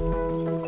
Música